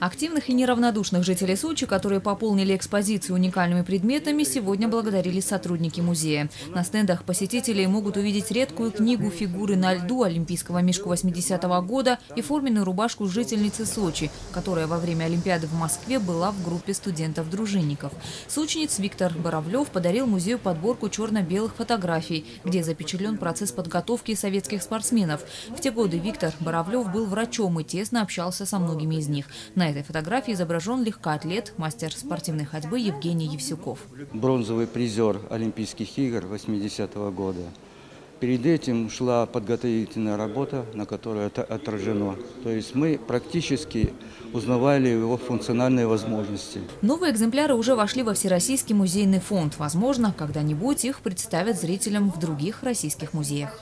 Активных и неравнодушных жителей Сочи, которые пополнили экспозицию уникальными предметами, сегодня благодарили сотрудники музея. На стендах посетители могут увидеть редкую книгу «Фигуры на льду» олимпийского мешку 80-го года и форменную рубашку жительницы Сочи, которая во время Олимпиады в Москве была в группе студентов-дружинников. Сочниц Виктор Боровлев подарил музею подборку черно-белых фотографий, где запечатлен процесс подготовки советских спортсменов. В те годы Виктор Боровлев был врачом и тесно общался со многими из них. На этой фотографии изображен легкоатлет, мастер спортивной ходьбы Евгений Евсюков. Бронзовый призер Олимпийских игр 80-го года. Перед этим шла подготовительная работа, на которой это отражено. То есть мы практически узнавали его функциональные возможности. Новые экземпляры уже вошли во Всероссийский музейный фонд. Возможно, когда-нибудь их представят зрителям в других российских музеях.